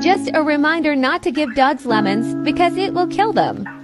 Just a reminder not to give dogs lemons because it will kill them.